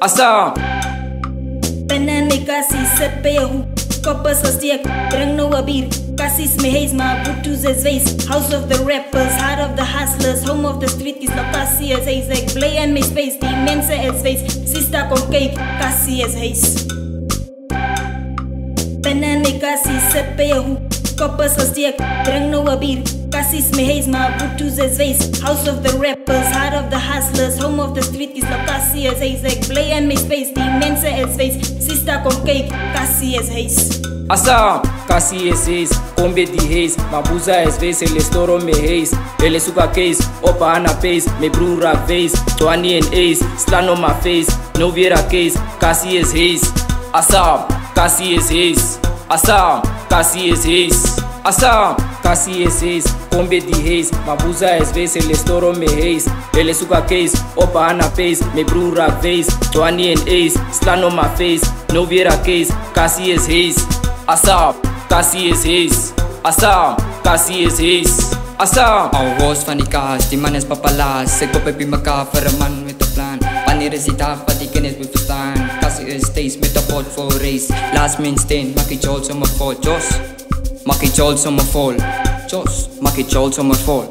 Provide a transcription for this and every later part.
Asa Banana kasih sepehu Koppers steek, drink no bier Kassis me haze, maar Bluetooth is wees House of the rappers, heart of the hustlers. Home of the street is nog Cassie is haze. Ek play in my space, die mense is wees Sister is haze. Banana kassie sepehu Koppers steek, drink no bier Kassis me haze, maar Bluetooth is wees House of the rappers, heart of the hustlers. Home of the street is nog Cassie is haze. Ek play in my space, die mense is wees Sister kom kyk, Cassie is haze. Asa Kasi is haze. Kombe di haze. Mabuza is vase Ele storo me haze. Ele suka case Opa ana pace. Me brew rap vase Twani and ace. Slan on my face No viera case. Kasi is haze. Asa Kasi is haze. Asa Casi reis, Assam, casi reis, combe de reis, babuza es vez, el estoro me reis, ele suka case, opa ana face, me brura face, tuani en ace, stan on my face, no viera case, casi es reis, Assam, casi reis, Assam, casi reis, Assam. Ang was funny ka, papalas, segpo pepi maka anirisita Vatican with the time Klasse is steeds met de pot voor race. Laat mijn steen, maak je jol zomaar vol Jos, maak je jol zomaar vol Jos, maak je jol zomaar vol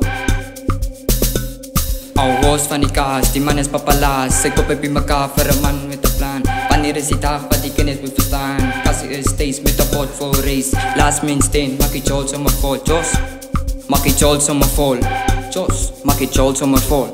Awas van die kaas, die man is papalaas Ek koop op die mekaar vir een man met een plan. Wanneer is die dag wat die kennis moet verstaan Kassie is steeds met een pot vol race. Laas mijn steen, maak die jol zomaar vol Jos, maak die jol zomaar vol Jos, maak die jol zomaar vol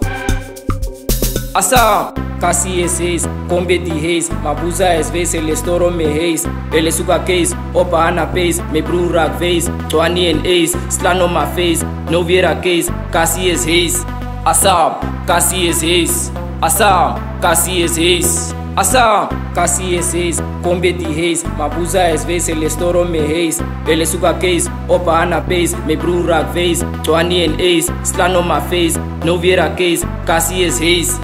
Asa! Cassie is his. Kombe di haze. Mabuza is vase. Ele storo me haze. Ele suka case. Opa ana. Me brew rap vase. Twani and ace. Slan on my face. No viera case. Cassie is his. Asa, Cassie is his. Asa, Cassie is his. Asa, Cassie is his. Kombe di haze. Mabuza is vase. Ele storo me haze. Ele suka case. Opa ana. Me brew rap vase. Twani and ace. Slan on my face. No viera case. Cassie is his.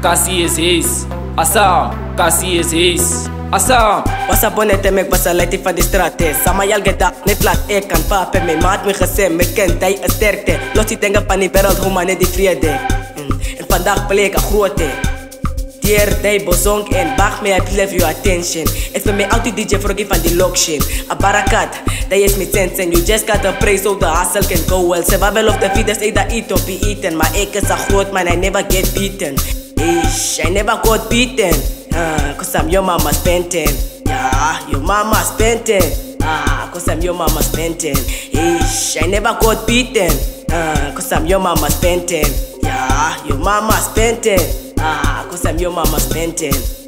Asa, Cassie is his. Asa, Cassie is his. Asa, Was op net mek was lei van die strate. Sama jal gedak net laat ek kan pape my maat my gesê my kind hy is sterkte. Los die dinge van die wêreld hoe maar net die vrede Mm, En vandag plek 'n groote Dear day bozong en bag me I love your attention. It's for me out to DJ Froggy van die lokshin A barakat, that is me sense and you just gotta pray so the hustle can go well. Survival of the fittest, either eat or be eaten. My ek is groot man, I never get beaten Ish, I never got beaten uh, Cause I'm your mama's penten. Yeah, your mama's penten. Ah, uh, cause I'm your mama's penten. Ish, I never got beaten uh, Cause I'm your mama's penten. Yeah, your mama's penten. Ah, uh, cause I'm your mama's painting